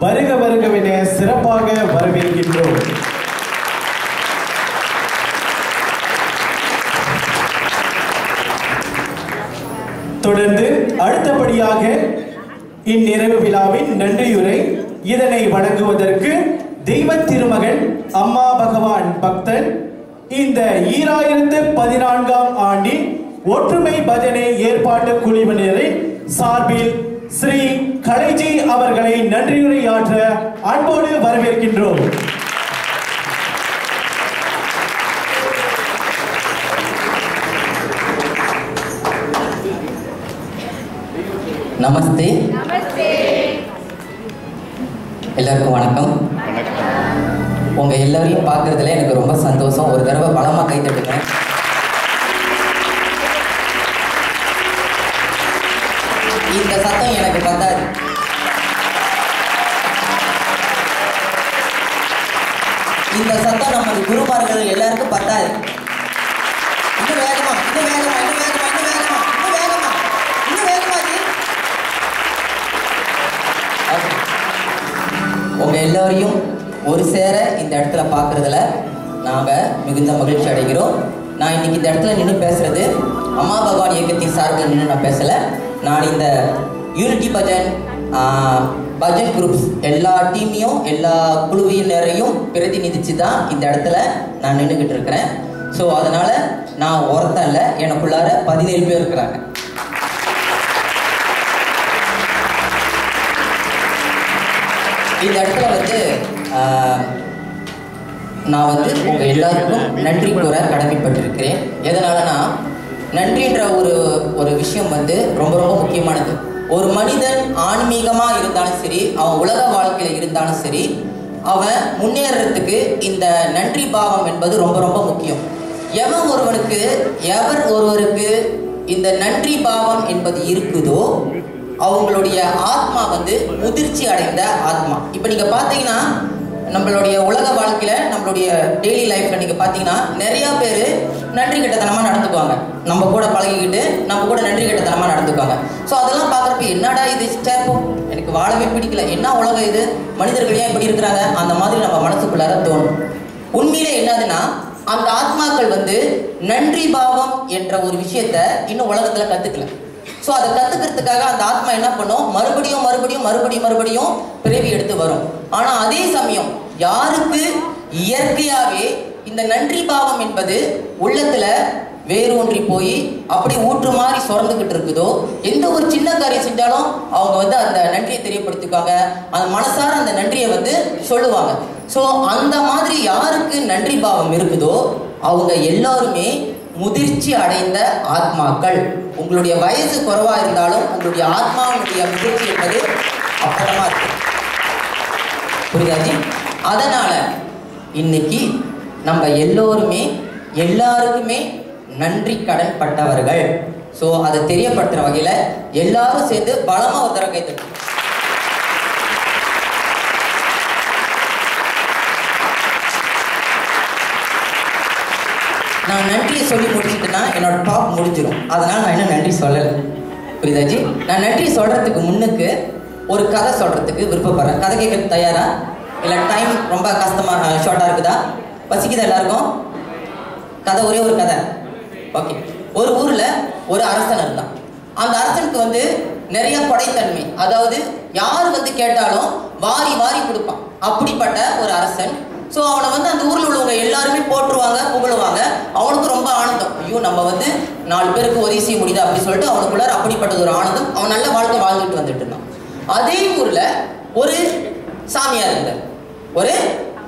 வருக வருகவென சிறப்பாக வரவேற்கின்றோம். தொடர்ந்து அடுத்தபடியாக இந்நிறைவு விழாவின் நன்றியுரை இதனை வழங்குவதற்கு தெய்வ திருமகன் அம்மா பகவான் பக்தன் இந்த ஈராயிரத்து பதினான்காம் ஆண்டின் ஒற்றுமை பஜனை ஏற்பாட்டு குழுவினரின் சார்பில் ஸ்ரீ கலைஜி அவர்களை நன்றியுரையாற்ற அன்போடு வரவேற்கின்றோம். நமஸ்தே. எல்லாருக்கும் வணக்கம். உங்க எல்லாரையும் பார்க்கறதுல எனக்கு ரொம்ப சந்தோஷம். ஒரு தடவை பலமா கை எல்லோரையும் ஒரு சேர இந்த இடத்துல பார்க்குறதுல நாங்கள் மிகுந்த மகிழ்ச்சி அடைகிறோம். நான் இன்னைக்கு இந்த இடத்துல நின்று பேசுகிறது அம்மா பகவான் இயக்கத்தின் சார்பில் நின்று நான் பேசலை. நான் இந்த யூனிட்டி பஜன் பஜன் குரூப்ஸ் எல்லா டீமையும் எல்லா குழுவினரையும் பிரதிநிதிச்சு தான் இந்த இடத்துல நான் நின்றுக்கிட்டு இருக்கிறேன். ஸோ அதனால் நான் ஒருத்தன் இல்லை எனக்குள்ளார பதினேழு பேர் இருக்கிறாங்க. இந்த இடத்துல வந்து நான் வந்து உங்க எல்லாருக்கும் நன்றி கூற கடமைப்பட்டிருக்கிறேன். எதனாலனா நன்றின்ற ஒரு ஒரு விஷயம் வந்து ரொம்ப ரொம்ப முக்கியமானது. ஒரு மனிதன் ஆன்மீகமா இருந்தாலும் சரி அவன் உலக வாழ்க்கையில இருந்தாலும் சரி அவன் முன்னேறத்துக்கு இந்த நன்றி பாவம் என்பது ரொம்ப ரொம்ப முக்கியம். எவன் ஒருவனுக்கு எவர் ஒருவருக்கு இந்த நன்றி பாவம் என்பது இருக்குதோ அவங்களுடைய ஆத்மா வந்து முதிர்ச்சி அடைந்த ஆத்மா. இப்போ நீங்க பாத்தீங்கன்னா நம்மளுடைய உலக வாழ்க்கையில நம்மளுடைய டெய்லி லைஃப்ல நீங்க பாத்தீங்கன்னா நிறைய பேர் நன்றி கெட்டத்தனமாக நடந்துக்குவாங்க. நம்ம கூட பழகிக்கிட்டு நம்ம கூட நன்றி கெட்டத்தனமா நடந்துக்குவாங்க. ஸோ அதெல்லாம் பார்க்குறப்ப என்னடா இது ஸ்டேப்பும் எனக்கு வாழவே பிடிக்கல. என்ன உலகம் இது? மனிதர்கள் ஏன் இப்படி இருக்கிறாங்க? அந்த மாதிரி நம்ம மனசுக்குள்ளார தோணும். உண்மையிலே என்னதுன்னா அந்த ஆத்மாக்கள் வந்து நன்றி பாவம் என்ற ஒரு விஷயத்த இன்னும் உலகத்துல கத்துக்கல. ஸோ அதை கற்றுக்கிறதுக்காக அந்த ஆத்மா என்ன பண்ணும்? மறுபடியும் மறுபடியும் மறுபடியும் மறுபடியும் பிறவி எடுத்து வரும். ஆனால் அதே சமயம் யாருக்கு இயற்கையாகவே இந்த நன்றி பாவம் என்பது உள்ளத்தில் வேரூன்றி போய் அப்படி ஊற்று மாதிரி சுரந்துக்கிட்டு இருக்குதோ எந்த ஒரு சின்ன காரியம் செஞ்சாலும் அவங்க வந்து அந்த நன்றியை தெரியப்படுத்திக்குவாங்க. அந்த மனசார அந்த நன்றியை வந்து சொல்லுவாங்க. ஸோ அந்த மாதிரி யாருக்கு நன்றி பாவம் இருக்குதோ அவங்க எல்லாருமே முதிர்ச்சி அடைந்த ஆத்மாக்கள். உங்களுடைய வயசு குறைவா இருந்தாலும் உங்களுடைய ஆத்மாவுடைய முதிர்ச்சி என்பது அப்புறமா இருக்கு. புரியுதாஜி அதனால இன்னைக்கு நம்ம எல்லோருமே எல்லாருக்குமே நன்றி கடன் பட்டவர்கள். ஸோ அதை தெரியப்படுத்துகிற வகையில் எல்லாரும் சேர்ந்து பலமாக ஒரு தடவை நான் நன்றியை சொல்லி முடிச்சிட்டேன்னா என்னோட டாப் முடிஞ்சிடும் அதனால் நான் இன்னும் நன்றி சொல்லலை. புரியுதாஜி நான் நன்றி சொல்கிறதுக்கு முன்னுக்கு ஒரு கதை சொல்கிறதுக்கு விருப்பப்படுறேன். கதை கேட்க தயாரா? இல்லை டைம் ரொம்ப கஷ்டமாக ஷார்ட்டாக இருக்குதா? பசிக்குதா எல்லாருக்கும்? கதை ஒரே ஒரு கதை. ஓகே ஒரு ஊரில் ஒரு அரசன் இருந்தான். அந்த அரசனுக்கு வந்து நிறைய கொடைத்தன்மை. அதாவது யார் வந்து கேட்டாலும் வாரி வாரி கொடுப்பான். அப்படிப்பட்ட ஒரு அரசன் ஸோ அவனை வந்து அந்த ஊரில் உள்ளவங்க எல்லாருமே போட்டுருவாங்க புகழுவாங்க. அவனுக்கு ரொம்ப ஆனந்தம். ஐயோ நம்ம வந்து நாலு பேருக்கு உதவி செய்ய முடியுது அப்படின்னு சொல்லிட்டு அவனுக்குள்ள அப்படிப்பட்டது ஒரு ஆனந்தம். அவன் நல்ல வாழ்க்கை வாழ்ந்துட்டு வந்துட்டு இருந்தான். அதே ஊர்ல ஒரு சாமியார் இருந்தார். ஒரு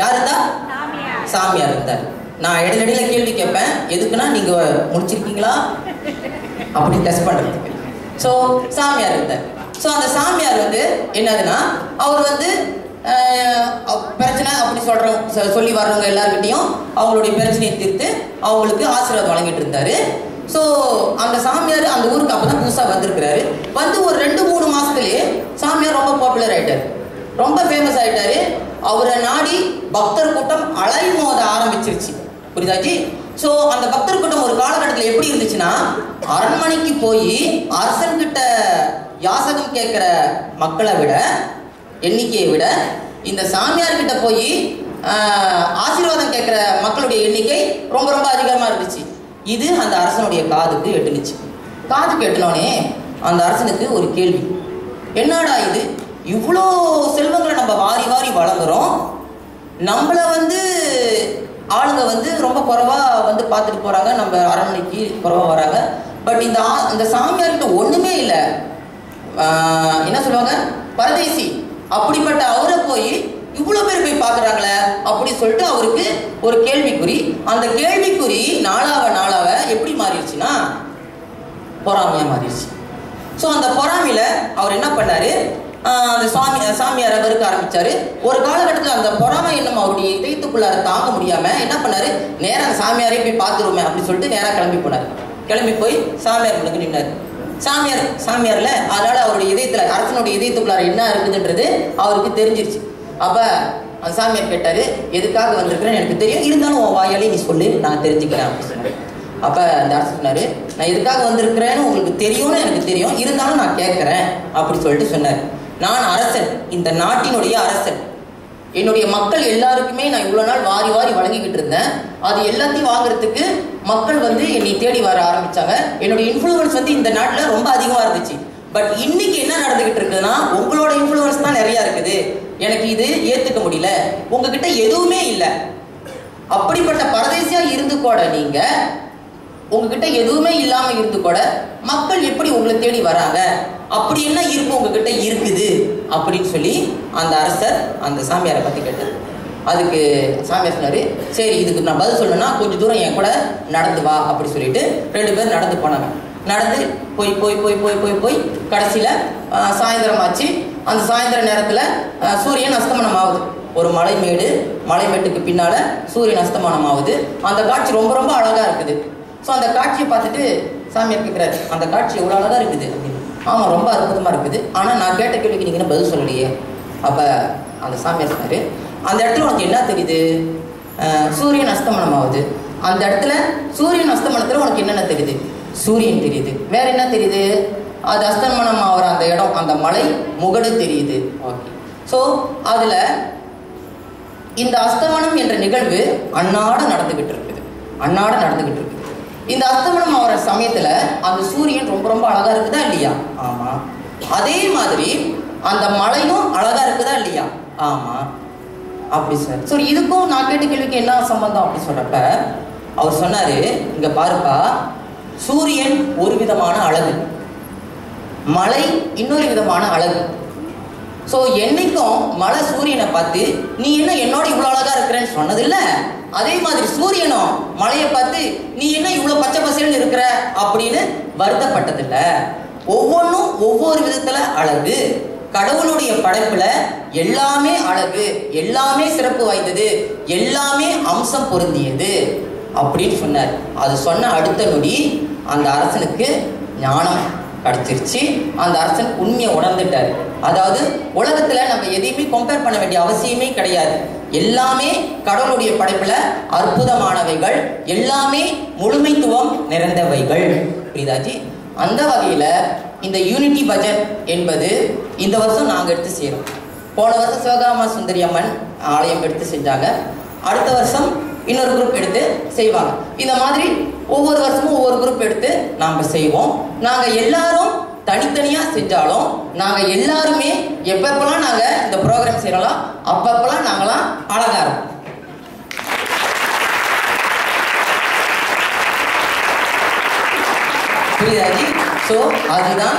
யார் இருந்தா சாமியார் இருந்தார். நான் இடையில கேள்வி கேட்பேன். எதுக்குன்னா நீங்க முடிச்சிருக்கீங்களா? அப்படி டெஸ்ட் பண்றதுக்கு. ஸோ சாமியார் இருந்தார். ஸோ அந்த சாமியார் வந்து என்னதுன்னா அவர் வந்து பிரச்சனை அப்படி சொல்றோம் சொல்லி வர்றவங்க எல்லார்கிட்டையும் அவங்களுடைய பிரச்சனையை தீர்த்து அவங்களுக்கு ஆசீர்வாதம் வழங்கிட்டு இருந்தாரு. ஸோ அந்த சாமியார் அந்த ஊருக்கு அப்பதான் புதுசா வந்திருக்கிறாரு. வந்து ஒரு ரெண்டு மூணு மாசத்துலயே சாமியார் ரொம்ப பாப்புலர் ஆயிட்டாரு. ரொம்ப ஃபேமஸ் ஆயிட்டாரு. அவரை நாடி பக்தர் கூட்டம் அலைமோத ஆரம்பிச்சிருச்சு. புரியுதாஜி ஸோ அந்த பக்தர் கூட்டம் ஒரு காலகட்டத்தில் எப்படி இருந்துச்சுன்னா அரண்மனைக்கு போய் அரசன் கிட்ட யாசகம் கேட்கிற மக்களை விட எண்ணிக்கையை விட இந்த சாமியார்கிட்ட போய் ஆசீர்வாதம் கேட்குற மக்களுடைய எண்ணிக்கை ரொம்ப ரொம்ப அதிகமாக இருந்துச்சு. இது அந்த அரசனுடைய காதுக்கு எட்டுனுச்சு. காது கேட்டனோடனே அந்த அரசனுக்கு ஒரு கேள்வி. என்னடா இது? இவ்வளோ செல்வங்களை நம்ம வாரி வாரி வழங்குறோம். நம்மள வந்து ஆளுங்க வந்து ரொம்ப குறைவாக வந்து பார்த்துட்டு போகிறாங்க நம்ம அரண்மனைக்கு குறைவாக வராங்க. பட் இந்த ஆ- இந்த சாமியார்கிட்ட ஒன்றுமே இல்லை. என்ன சொல்லுவாங்க? பரதேசி. அப்படிப்பட்ட அவரை போய் இவ்வளோ பேர் போய் பார்க்குறாங்களே அப்படி சொல்லிட்டு அவருக்கு ஒரு கேள்விக்குறி. அந்த கேள்விக்குறி நாளாவ நாளாவ எப்படி மாறிடுச்சுன்னா பொறாமையாக மாறிடுச்சு. ஸோ அந்த பொறாமையில அவர் என்ன பண்ணாரு? அந்த சாமி சாமியாரை வெறுக்க ஆரம்பிச்சாரு. ஒரு காலகட்டத்தில் அந்த பொறாமை எண்ணம் அவருடைய இதயத்துக்குள்ளார தாங்க முடியாம என்ன பண்ணாரு? நேராக சாமியாரையும் சாமியாரே போய் பார்த்துருவோமே அப்படின்னு சொல்லிட்டு நேராக கிளம்பி போனார். கிளம்பி போய் சாமியார் முன்னுக்கு நின்னாரு. சாமியார் சாமியார்ல அதனால அவருடைய இதயத்துல அரசனுடைய இதயத்துக்குள்ளார என்ன இருக்குதுன்றது அவருக்கு தெரிஞ்சிருச்சு. அப்ப அந்த சாமியார் கேட்டாரு எதுக்காக வந்திருக்கிறேன்னு எனக்கு தெரியும். இருந்தாலும் உன் வாயாலே நீ சொல்லு நான் தெரிஞ்சுக்கிறேன். அப்படின்னு சொன்னாரு. அப்ப அந்த அரசு சொன்னாரு நான் எதுக்காக வந்திருக்கிறேன்னு உங்களுக்கு தெரியும்னு எனக்கு தெரியும். இருந்தாலும் நான் கேட்கிறேன். அப்படி சொல்லிட்டு சொன்னார். நான் அரசன் இந்த நாட்டினுடைய அரசன். என்னுடைய மக்கள் எல்லாருக்குமே நான் இவ்வளோ நாள் வாரி வாரி வழங்கிக்கிட்டு இருந்தேன். அது எல்லாத்தையும் வாங்குறதுக்கு மக்கள் வந்து என்னை தேடி வர ஆரம்பிச்சாங்க. என்னுடைய இன்ஃப்ளூயன்ஸ் வந்து இந்த நாட்டில் ரொம்ப அதிகமாக இருந்துச்சு. பட் இன்னைக்கு என்ன நடந்துகிட்டு இருக்குதுன்னா உங்களோட இன்ஃப்ளூயன்ஸ் தான் நிறையா இருக்குது. எனக்கு இது ஏற்றுக்க முடியல. உங்ககிட்ட எதுவுமே இல்லை. அப்படிப்பட்ட பரதேசியாக இருந்து கூட நீங்கள் உங்ககிட்ட எதுவுமே இல்லாமல் இருந்து கூட மக்கள் எப்படி உங்களை தேடி வராங்க? அப்படி என்ன இருப்பு உங்ககிட்ட இருக்குது? அப்படின்னு சொல்லி அந்த அரசர் அந்த சாமியாரை பற்றி கேட்டார். அதுக்கு சாமியார் சொன்னார் சரி இதுக்கு நான் பதில் சொல்லணும்னா கொஞ்சம் தூரம் என் கூட நடந்து வா அப்படி சொல்லிட்டு ரெண்டு பேர் நடந்து போனாங்க. நடந்து போய் போய் போய் போய் போய் போய் கடைசியில் சாயந்தரம் ஆச்சு. அந்த சாயந்தர நேரத்தில் சூரியன் அஸ்தமனம் ஆகுது ஒரு மலைமேடு மலைமேட்டுக்கு பின்னால் சூரியன் அஸ்தமானம் ஆகுது அந்த காட்சி ரொம்ப ரொம்ப அழகாக இருக்குது. ஸோ அந்த காட்சியை பார்த்துட்டு சாமியார் கேட்குறாரு அந்த காட்சி எவ்வளோ அழகாக இருக்குது அப்படின்னு. ஆமாம் ரொம்ப அற்புதமா இருக்குது. ஆனால் நான் கேட்ட கேள்விக்கு நீங்க என்ன பதில் சொல்லலையே? அப்போ அந்த சாமியார் சொன்னாரு அந்த இடத்துல உனக்கு என்ன தெரியுது? சூரியன் அஸ்தமனம் ஆகுது அந்த இடத்துல சூரியன் அஸ்தமனத்தில் உனக்கு என்னென்ன தெரியுது? சூரியன் தெரியுது. வேற என்ன தெரியுது? அது அஸ்தமனம் ஆகிற அந்த இடம் அந்த மலை முகடு தெரியுது. ஓகே. ஸோ அதில் இந்த அஸ்தமனம் என்ற நிகழ்வு அன்னாட நடந்துகிட்டு இருக்குது. அன்னாட நடந்துகிட்டு இருக்குது இந்த அஸ்தமனம் ஆகிற சமயத்துல அந்த சூரியன் ரொம்ப ரொம்ப அழகா இருக்குதா இல்லையா? ஆமா. அதே மாதிரி அந்த மலையும் அழகா இருக்குதா இல்லையா? ஆமா. அப்படி சார். சரி இதுக்கும் நான் கேட்ட கேள்விக்கு என்ன சம்பந்தம் அப்படி சொல்றப்ப அவர் சொன்னாரு இங்க பாருப்பா சூரியன் ஒரு விதமான அழகு மலை இன்னொரு விதமான அழகு. ஸோ என்னைக்கும் மலை சூரியனை பார்த்து நீ என்ன என்னோட இவ்வளோ அழகா இருக்கிறேன்னு சொன்னதில்ல? அதே மாதிரி சூரியனும் மலையை பார்த்து நீ என்ன இவ்வளோ பச்சை பசேல்னு இருக்கிற? அப்படின்னு வருத்தப்பட்டதில்லை. ஒவ்வொன்றும் ஒவ்வொரு விதத்தில் அழகு. கடவுளுடைய படைப்புல எல்லாமே அழகு எல்லாமே சிறப்பு வாய்ந்தது எல்லாமே அம்சம் பொருந்தியது அப்படின்னு சொன்னார். அது சொன்ன அடுத்த நொடி அந்த அரசனுக்கு ஞானம். கிடைச்சிருச்சு. அந்த அரசன் உண்மையை உணர்ந்துட்டார். அதாவது உலகத்துல நம்ம எதையுமே கம்பேர் பண்ண வேண்டிய அவசியமே கிடையாது. எல்லாமே கடவுளுடைய படைப்புல அற்புதமானவைகள். எல்லாமே முழுமைத்துவம் நிறைந்தவைகள். புரியுதாச்சு அந்த வகையில இந்த யூனிட்டி பட்ஜெட் என்பது இந்த வருஷம் நாங்கள் எடுத்து செய்கிறோம் போன வருஷம் சிவகாமா சுந்தரி அம்மன் ஆலயம் எடுத்து செஞ்சாங்க. அடுத்த வருஷம் இன்னொரு குரூப் எடுத்து செய்வாங்க. இந்த மாதிரி ஒவ்வொரு வருஷமும் ஒவ்வொரு குரூப் எடுத்து நாம் செய்வோம். நாங்கள் எல்லாரும் தனித்தனியாக செஞ்சாலும் நாங்கள் எல்லாருமே எப்பப்பெல்லாம் நாங்கள் இந்த ப்ரோக்ராம் செய்யலாம் அப்பப்பெல்லாம் நாங்களாம் அழகாக இருப்போம் புரியுதாஜி ஸோ அதுதான்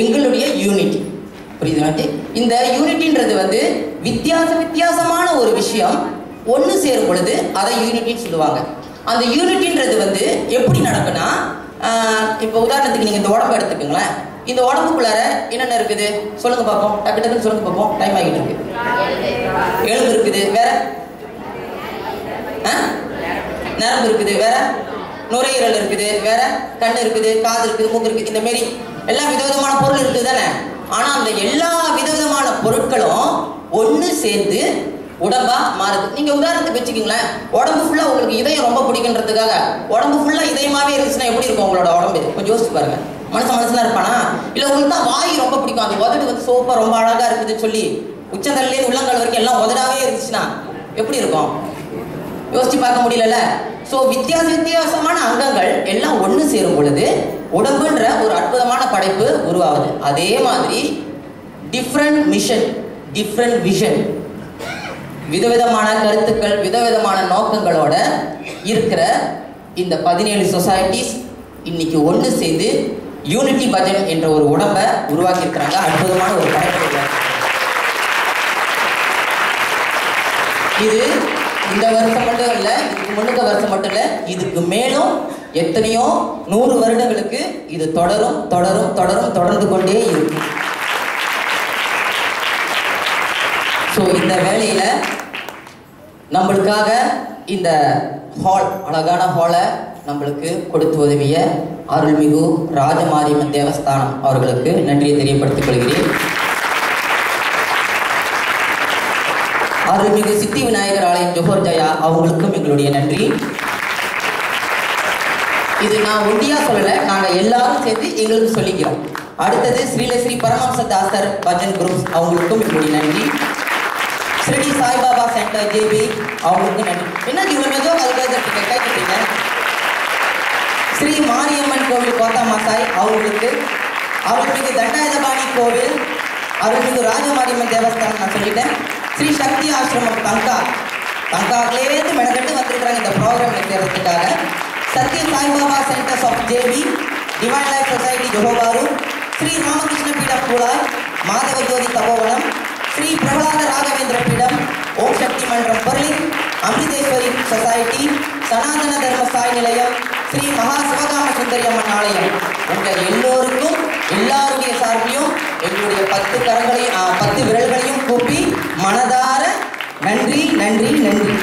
எங்களுடைய யூனிட்டி புரியுதாஜி இந்த யூனிட்டின்றது வந்து வித்தியாச வித்தியாசமான ஒரு விஷயம். ஒன்று சேரும் பொழுது அதை யூனிட்டின்னு சொல்லுவாங்க. அந்த யூனிட்டின்றது வந்து எப்படி நடக்குன்னா இப்போ உதாரணத்துக்கு நீங்கள் இந்த உடம்பு எடுத்துக்கோங்களேன். இந்த உடம்புக்குள்ளார என்னென்ன இருக்குது? சொல்லுங்க பார்ப்போம் டக்கு டக்குன்னு சொல்லுங்க பார்ப்போம் டைம் ஆகிட்டு இருக்கு. எலும்பு இருக்குது. வேற? ஆ? நரம்பு இருக்குது. வேற? நுரையீரல் இருக்குது. வேற? கண் இருக்குது. காது இருக்குது. மூக்கு இருக்குது. இந்த மாரி எல்லா விதவிதமான பொருள் இருக்குது தானே ஆனால் அந்த எல்லா விதவிதமான பொருட்களும் ஒன்று சேர்ந்து உடம்பா மாறுது. நீங்க உதாரணத்துக்கு வச்சுக்கீங்களேன் உடம்பு ஃபுல்லா உங்களுக்கு இதயம் ரொம்ப பிடிக்குன்றதுக்காக உடம்பு ஃபுல்லா இதயமாவே இருந்துச்சுன்னா எப்படி இருக்கும் உங்களோட உடம்பு? கொஞ்சம் யோசிச்சு பாருங்க. மனசு மனசுல இருப்பானா? இல்ல உங்களுக்கு தான் வாய் ரொம்ப பிடிக்கும். அந்த உதடு வந்து சோப்பா ரொம்ப அழகா இருக்குதுன்னு சொல்லி உச்சந்தல்லேருந்து உள்ளங்கால் வரைக்கும் எல்லாம் உதடாவே இருந்துச்சுன்னா எப்படி இருக்கும்? யோசிச்சு பார்க்க முடியலல்ல? ஸோ வித்தியாச வித்தியாசமான அங்கங்கள் எல்லாம் ஒன்று சேரும் பொழுது உடம்புன்ற ஒரு அற்புதமான படைப்பு உருவாகுது. அதே மாதிரி டிஃப்ரெண்ட் மிஷன் டிஃப்ரெண்ட் விஷன் விதவிதமான கருத்துக்கள் விதவிதமான நோக்கங்களோட இருக்கிற இந்த பதினேழு சொசைட்டிஸ் இன்னைக்கு ஒன்று சேர்ந்து யூனிட்டி பஜன் என்ற ஒரு உடம்பை உருவாக்கியிருக்கிறாங்க. அற்புதமான ஒரு படைப்பு இது. இந்த வருஷம் மட்டும் இல்லை இதுக்கு முன்னுக்க வருஷம் மட்டும் இல்லை இதுக்கு மேலும் எத்தனையோ நூறு வருடங்களுக்கு இது தொடரும் தொடரும் தொடரும் தொடர்ந்து கொண்டே இருக்கும். ஸோ இந்த வேலையில் நம்மளுக்காக இந்த ஹால் அழகான ஹாலை நம்மளுக்கு கொடுத்து உதவிய அருள்மிகு ராஜமாரியம்மன் தேவஸ்தானம் அவர்களுக்கு நன்றியை தெரியப்படுத்திக் கொள்கிறேன். அருள்மிகு சித்தி விநாயகர் ஆலயம் ஜோஹர் ஜயா அவங்களுக்கும் எங்களுடைய நன்றி. இது நான் ஒண்டியா சொல்லல நாங்க எல்லாரும் சேர்ந்து எங்களுக்கு சொல்லிக்கிறோம். அடுத்தது ஸ்ரீலஸ்ரீ பரமஹம்ச தாசர் பஜன் குரூப் அவங்களுக்கும் எங்களுடைய நன்றி. ஸ்ரீ சாய்பாபா சென்டர் ஜேபி அவங்களுக்கு நன்றி. என்ன இவ்வளோ மெதுவாக கல்கத்தீங்க கேட்டுட்டீங்க ஸ்ரீ மாரியம்மன் கோவில் கோத்தாமாசாய் அவங்களுக்கு அருள்மிகு தண்டாயுதபாணி கோவில் அருள்மிகு ராஜமாரியம்மன் தேவஸ்தானம் நான் சொல்லிட்டேன். ஸ்ரீ சக்தி ஆசிரமம் தங்கா. தங்காக்கிலேருந்து மெனக்கட்டு வந்திருக்கிறாங்க இந்த ப்ரோக்ராம் செய்யறதுக்காக Sathya Saibaba centres of JB divine life society Johor Bahru Sri Ramakrishna Peetam Kulai Madhava Jothi Thapovanam Sri Prahlada Raghavendra Peetam Om Shakti மன்றம் பர்லிங் அமிர்தேஸ்வரி சொசைட்டி சனாதன தர்ம சாய் நிலையம் ஸ்ரீ மகா சிவகாம சுந்தரியம்மன் ஆலயம். உங்கள் எல்லோருக்கும் எல்லாருடைய சார்பிலும் எங்களுடைய பத்து கரங்களையும் பத்து விரல்களையும் கூப்பி மனதார நன்றி நன்றி நன்றி.